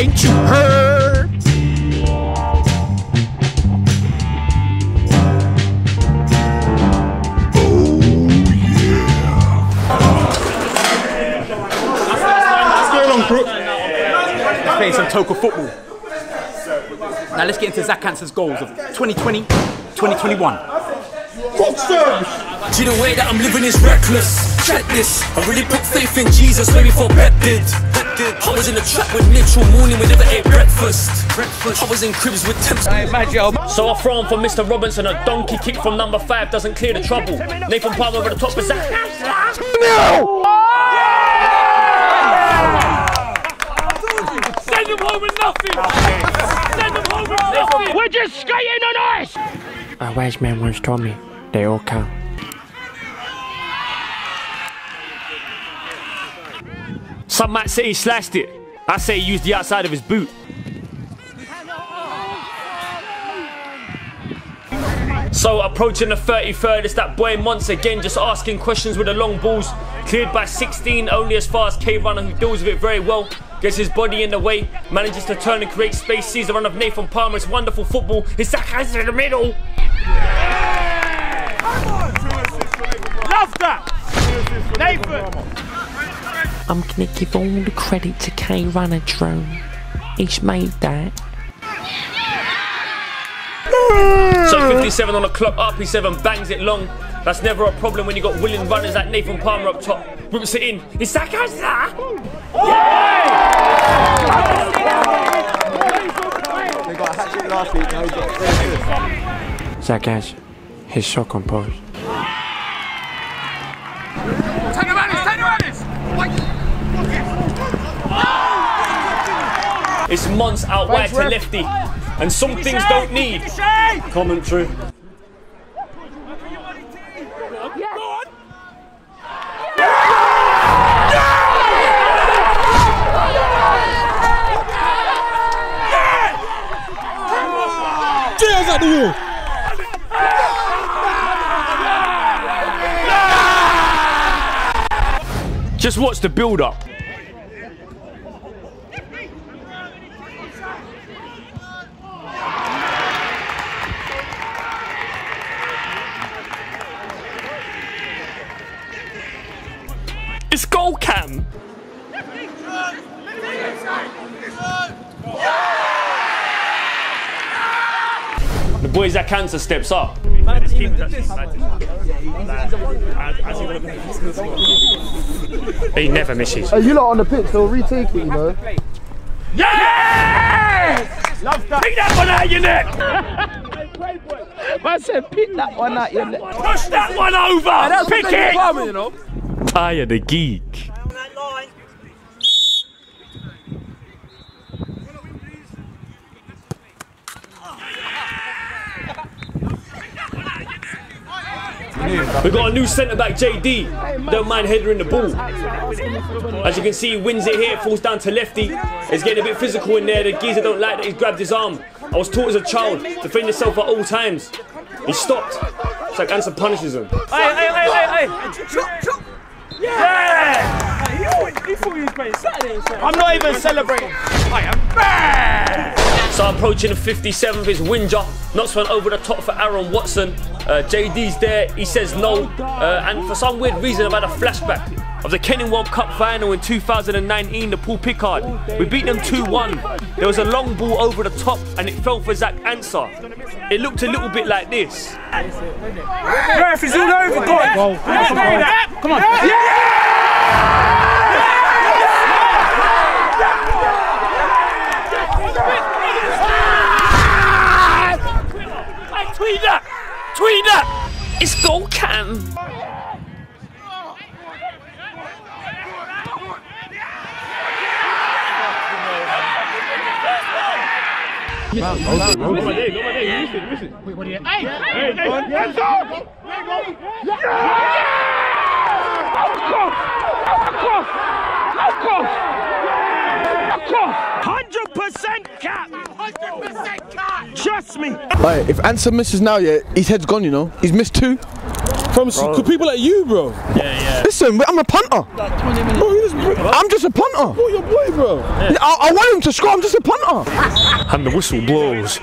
Ain't you heard? What's going on, Crook? Playing some Toka football. Now let's get into Zak Ansah's goals of 2020, 2021. See the way that I'm living is reckless. Check this. I really put faith in Jesus way before Pep did. I was in the trap with Mitchell Mooney, we never ate breakfast. breakfast. I was in cribs with Temps. So I throw on for Mr. Robinson, a donkey kick from number five doesn't clear the trouble. Nathan Palmer over the top of Zak. Send them home with nothing! Send them home with nothing! We're just skating on ice! A wise man once told me they all count. Some might say he slashed it. I say he used the outside of his boot. So approaching the 33rd, it's that boy once again, just asking questions with the long balls. Cleared by 16, only as far as K Runner, who deals with it very well. Gets his body in the way, manages to turn and create space, sees the run of Nathan Palmer. It's wonderful football. It's that guy's in the middle. Love that! Nathan! I'm gonna give all the credit to K Runner Drone. He's made that. So 57 on the clock, RP7 bangs it long. That's never a problem when you got willing runners like Nathan Palmer up top. Whips it in. It's that guy's that. They got a hat trick last week, now he's got three assists. Zak has his so composed. It's Mons out wide to lefty. And some things don't need commentary. Cheers at the wall! Just watch the build up. It's goal cam. The boy Zak Ansah steps up. He never misses. Hey, you lot on the pitch, they'll retake it, you know. Yes! Love that. Pick that one out of your neck! Man said, pick that one out your neck. Push that one over! Pick it! Palmer, you know. Tyre the geek. We got a new centre back, JD. Don't mind headering the ball. As you can see, he wins it here, falls down to lefty. It's getting a bit physical in there. The geezer don't like that he's grabbed his arm. I was taught as a child, to defend yourself at all times. He stopped. It's like Ansah punishes him. Hey, hey, hey, hey, hey! Yeah! He thought he Saturday. I'm not even celebrating. I am bad. So approaching the 57th is Winger. Knocks one over the top for Aaron Watson. Uh, JD's there. He says no. Uh, and for some weird reason, I've had a flashback of the Kenny World Cup final in 2019, the Paul Pickard. We beat them 2-1. There was a long ball over the top and it fell for Zak Ansah. It looked a little bit like this. Ref is all over, God. Come on. Hey, tweet that! Tweet that! It's goal cam! Hundred Trust me. Right, if Ansah misses now, yeah, his head's gone, you know. He's missed two. From s- people like you, bro. Yeah, yeah. Listen, I'm a punter. Bro, just, I'm just a punter. bro, your boy, bro. I, I want him to score. I'm just a punter. And the whistle blows.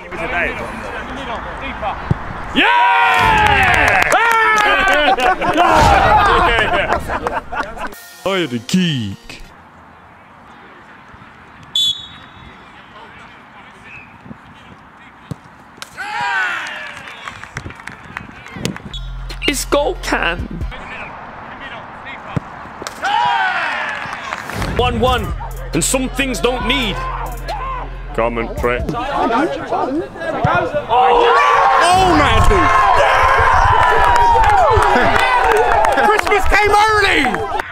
Yeah! I had the geek. It's goal can. One one, and some things don't need. Commentary. Oh, man! Christmas came early!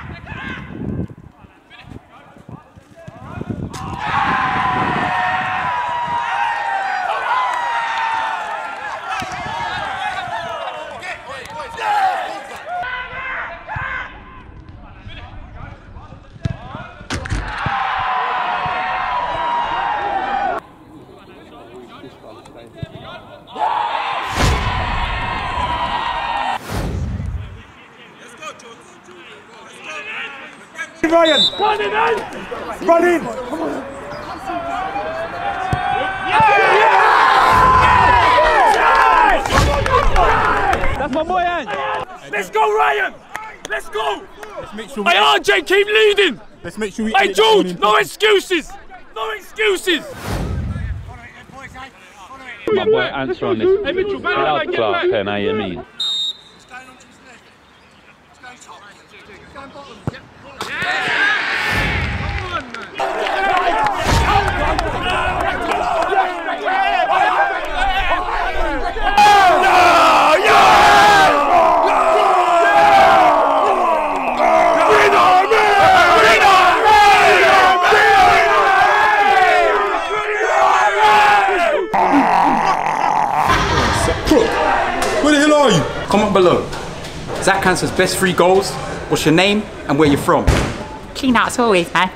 Ryan! Run in! Run in! That's my boy, Ange. Let's go, Ryan! Let's go! Let's make sure. Hey, RJ, keep leading. Let's make sure we. Hey, George, no excuses. No excuses. My boy Ansah on this. Hey, Mitchell, man, Shout out like, to get Clark back. Penn, how you mean? Where the hell are you? Comment below. Zak Ansah's best three goals. What's your name and where you're from? Clean out as always, man.